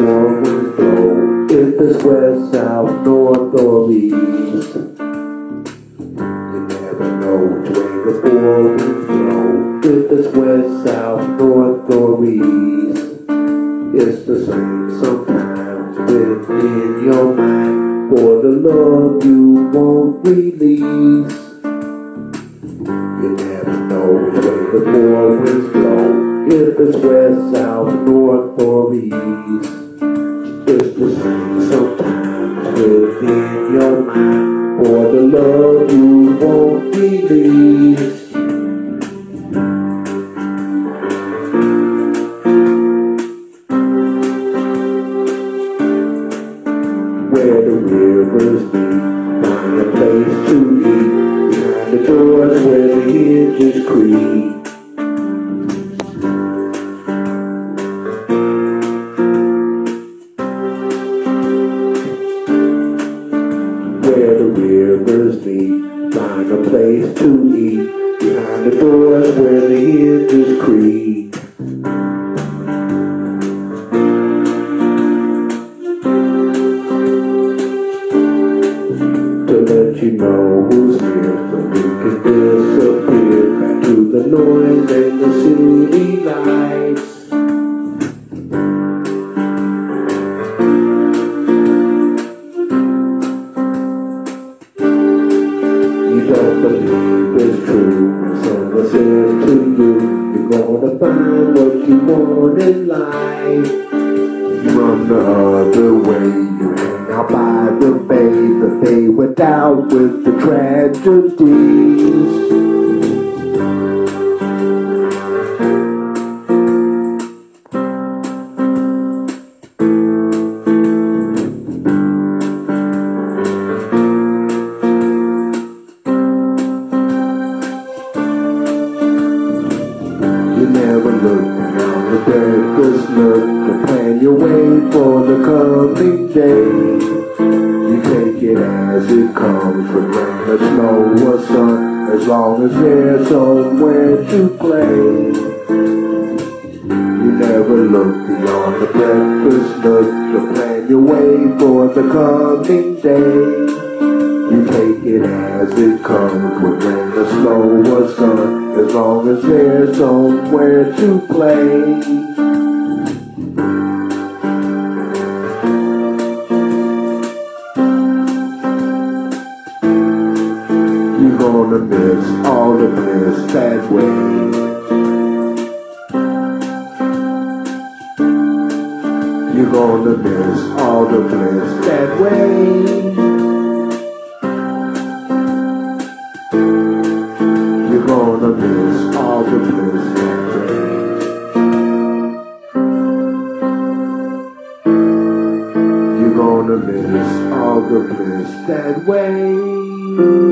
four winds blow. If it's west, south, north, or east. You never know which way the four winds blow. If it's west, south, north, or east. It's the same sometimes within your mind. For the love you won't release. You never know which way the four winds blow. If it's west, south, north, or east. Within your mind. For the love you won't believe. Where the rivers meet, find a place to eat. Behind the doors where the hinges creak. Place to eat behind the doors where the hinges creak. To let you know who's here, so you can disappear find what you want in life. Run the other way, you hang out by the bay, the bay without with the tragedies. To plan your way for the coming day. You take it as it comes with rain or snow or sun, as long as there's somewhere to play. You never look beyond the breakfast nook to plan your way for the coming day. You take it as it comes with rain or snow or sun, as long as there's somewhere to play. Gonna miss all the bliss that way. You're gonna miss all the bliss that way. You're gonna miss all the bliss that way. You're gonna miss all the bliss that way.